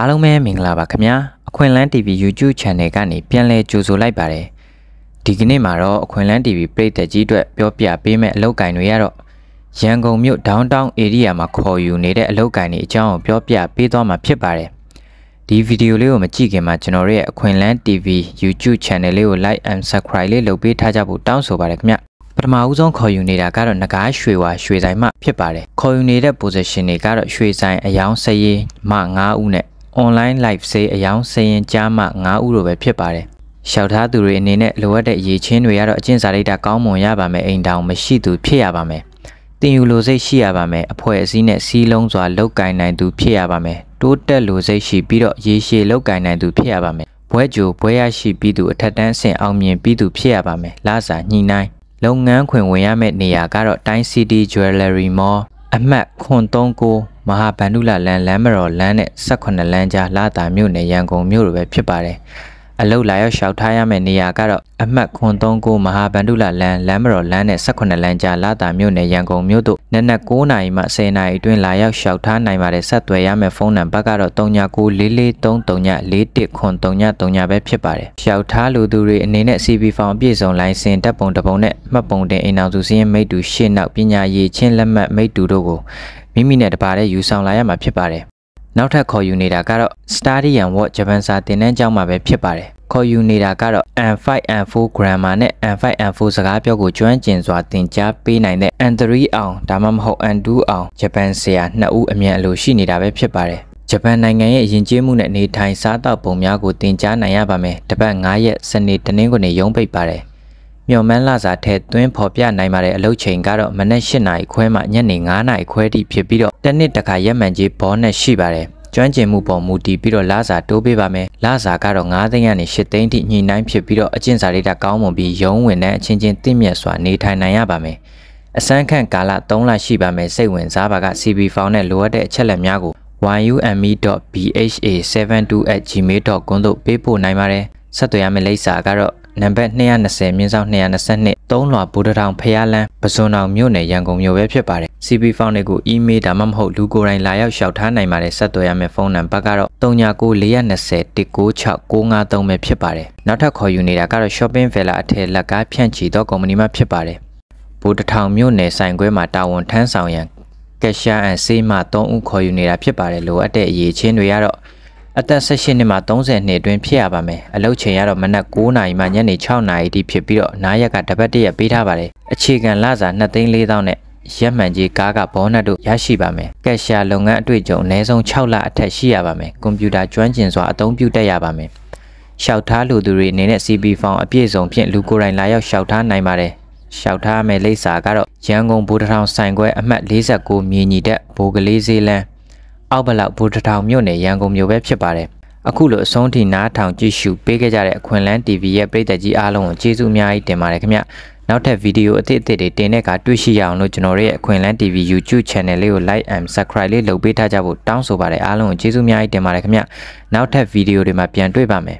အားလုံးပဲမင်္ဂလာပါခင်ဗျာအခွင့်လန်း TV YouTube Channel ကနေပြန်လည်ကြိုဆိုလိုက်ပါတယ်ဒီကနေ့မှာတော့အခွင့်လန်း TV ပရိသတ်ကြီးအတွက်ပြောပြပေးမယ့်အလုပ်ကိုင်တွေကတော့ရန်ကုန်မြို့ Downtown Area မှာခေါ်ယူနေတဲ့အလုပ်ကိုင်တွေအကြောင်းကိုပြောပြပေးသွားမှာဖြစ်ပါတယ်ဒီဗီဒီယိုလေးကိုမကြည့်ခင်မှာကျွန်တော်ရဲ့အခွင့်လန်း TV YouTube Channel လေးကို Like and Subscribe လေးလုပ်ပေးထားကြဖို့တောင်းဆိုပါတယ်ခင်ဗျပထမဦးဆုံးခေါ်ယူနေတာကတော့ငကားရွှေဝါရွှေဆိုင်မှဖြစ်ပါတယ်ခေါ်ယူနေတဲ့ position တွေကတော့ရွှေဆိုင်အယောင်စရေးမှ9ဦးနဲ့ online live sale အယောင်စရင်ကြားမှ9ဦးလိုပဲဖြစ်ပါတယ်။ရှောက်ထားသူတွေအနေနဲ့လိုအပ်တဲ့ရည်ချင်းတွေကတော့အကျင့်စာရိတ္တကောင်းမွန်ရပါမယ်အိမ်တောင်မရှိသူဖြစ်ရပါမယ်။တင်ယူလိုစိတ်ရှိရပါမယ်။အဖွဲ့အစည်းနဲ့စီးလုံးစွာလောက်ကင်နိုင်သူဖြစ်ရပါမယ်။တိုးတက်လိုစိတ်ရှိပြီးတော့ရေရှည်လောက်ကင်နိုင်သူဖြစ်ရပါမယ်။ဘွဲကြိုဘွဲရရှိပြီးသူအထက်တန်းဆင့်အောင်မြင်ပြီးသူဖြစ်ရပါမယ်။လာစာညှိနှိုင်းလုပ်ငန်းခွင်ဝင်ရမယ့်နေရာကတော့တိုင်း City Jewelry Mall အမှတ်939 မဟာဗန္ဓုလလမ်းလမ်းမတော်လမ်းနဲ့18လမ်းကြားလာတာမြို့နယ်ရန်ကုန်မြို့လိုပဲဖြစ်ပါတယ်။ အလုတ်လာရောက်လျှောက်ထားရမယ့်နေရာကတော့အမှတ်939မဟာဗန္ဓုလလမ်းလမ်းမတော်လမ်းနဲ့18လမ်းကြားလာတာမြို့နယ်ရန်ကုန်မြို့တို့နက်နက်9နာရီမှ10နာရီအတွင်းလာရောက်လျှောက်ထားနိုင်ပါတယ်ဆက်သွယ်ရမယ့်ဖုန်းနံပါတ်ကတော့3994434339ပဲဖြစ်ပါတယ်လျှောက်ထားလူသူတွေအနေနဲ့ CB ဖောင်အပြည့်စုံလိုင်စင်တပ်ပုံတပုံနဲ့မှတ်ပုံတင်အိမ်အောင်စုစည်းမိတ်တူရှင်းနောက်ပညာရေးချင်းလက်မှတ်မိတ်တူတို့ကိုမိမိနဲ့တပါးတည်းယူဆောင်လာရမှာဖြစ်ပါတယ်နောက်ထပ်ခေါ်ယူနေတာကတော့ Study and Work ဂျပန်စာသင်တန်းကျောင်းမှာပဲဖြစ်ပါတယ် ခေါ်ယူနေတာကတော့ N5 N4 grammar နဲ့ N5 N4 စကားပြောကိုကျွမ်းကျင်စွာသင်ကြားပေးနိုင်တဲ့ N3 အောင်ဒါမှမဟုတ် N2 အောင်ဂျပန်ဆရာနှစ်ဦးအမြန်အလိုရှိနေတာပဲဖြစ်ပါတယ်ဂျပန်နိုင်ငံရဲ့ယဉ်ကျေးမှုနဲ့နေထိုင်စားသောက်ပုံများကိုသင်ကြားနိုင်ရပါမယ်။တပတ်9ရက်စနေတနင်္ဂနွေရုံးပိတ်ပါတယ်။မြော်မန်းလာစာထဲသွင်းဖော်ပြနိုင်ပါတဲ့အလုပ်ချိန်ကတော့မနက်၈နာရီခွဲမှညနေ9နာရီခွဲထိဖြစ်ပြီးတော့တစ်နှစ်တစ်ခါရက်မှန်ကြီးဘောနဲ့ရှိပါတယ်။ ကျွမ်းကျင်မှုပေါ်မူတည်ပြီးတော့လစာတိုးပေးပါမယ်လစာကတော့9သိန်းကနေ10သိန်းထိညှိနှိုင်းဖြစ်ပြီးတော့အကျင့်စာရိတ္တကောင်းမွန်ပြီးရုံးဝင်တဲ့အချင်းချင်းတင့်မြတ်စွာနေထိုင်နိုင်ရပါမယ်အစမ်းခန့်ကာလ3လရှိပါမယ်စိတ်ဝင်စားပါက CB Found နဲ့လိုအပ်တဲ့အချက်လက်များကို yume.bha72@gmail.com သို့ပေးပို့နိုင်ပါတယ်ဆက်သွယ်ရမယ့်လိပ်စာကတော့နံပါတ်220မြင်းဆောင်222 3လွာဘူတထောင်ဖျားလန်း ပစွန်အောင်မြို့နယ်ရန်ကုန်မြို့ပဲဖြစ်ပါတယ် CB Found တွေကိုအီးမေးလ်ဒါမှမဟုတ်လူကိုယ်တိုင်လာရောက်လျှောက်ထားနိုင်ပါတယ်ဆက်သွယ်ရမယ့်ဖုန်းနံပါတ်ကတော့3994201953ပဲဖြစ်ပါတယ်နောက်ထပ်ခေါ်ယူနေတာကတော့ Shopping Villa အထက်လက်ကားဖြန့်ချီသောကုမ္ပဏီမှဖြစ်ပါတယ်ဘူတထောင်မြို့နယ်ဆိုင်ခွဲမှာတာဝန်ထမ်းဆောင်ရန်ကက်ရှာအန်ဆေးမှ3ဦးခေါ်ယူနေတာဖြစ်ပါတယ်လိုအပ်တဲ့အရေးချင်းတွေကတော့ အသက်18နှစ်မှ30နှစ်အတွင်းဖြစ်ရပါမယ်အလုပ်ချိန်ကတော့မနက်9နာရီမှညနေ6နာရီထိဖြစ်ပြီးတော့နားရက်ကတပတ်တရက်ပေးထားပါတယ်အခြေခံလစာ2သိန်း4000နဲ့ရက်မှန်ကြီးကားကဘောနတ်တို့ရရှိပါမယ်ကက်ရှာလုပ်ငန်းအတွေ့အကြုံအနည်းဆုံး6လအထက်ရှိရပါမယ်ကွန်ပျူတာကျွမ်းကျင်စွာအသုံးပြုတတ်ရပါမယ်ရှောက်ထားလူသူတွေအနေနဲ့ CB ဖောင်အပြည့်စုံဖြင့်လူကိုယ်တိုင်လာရောက်ရှောက်ထားနိုင်ပါတယ်ရှောက်ထားမယ့်လိပ်စာကတော့ရန်ကုန်ဘူတထောင်ဆိုင်ခွဲအမှတ်49မြေညီတက်ဘိုးကလေးစေးလန်း အောက်ဘလောက်ဘူတထောင်မြို့နယ်ရန်ကုန်မြို့ပဲဖြစ်ပါတယ်အခုလိုအဆုံးထိနားထောင်ကြည့်ရှုပေးခဲ့ကြတဲ့အခွင့်လန်း TV ရဲ့ပရိသတ်ကြီးအားလုံးကိုကျေးဇူးအများကြီးတင်ပါတယ်ခင်ဗျနောက်ထပ်ဗီဒီယိုအသစ်အသစ်တွေတင်တဲ့အခါတွေ့ရှိရအောင်လို့ကျွန်တော်ရဲ့အခွင့်လန်း TV YouTube Channel လေးကို Like and Subscribe လေးလုပ်ပေးထားကြဖို့တောင်းဆိုပါတယ်အားလုံးကိုကျေးဇူးအများကြီးတင်ပါတယ်ခင်ဗျနောက်ထပ်ဗီဒီယိုတွေမှာပြန်တွေ့ပါမယ်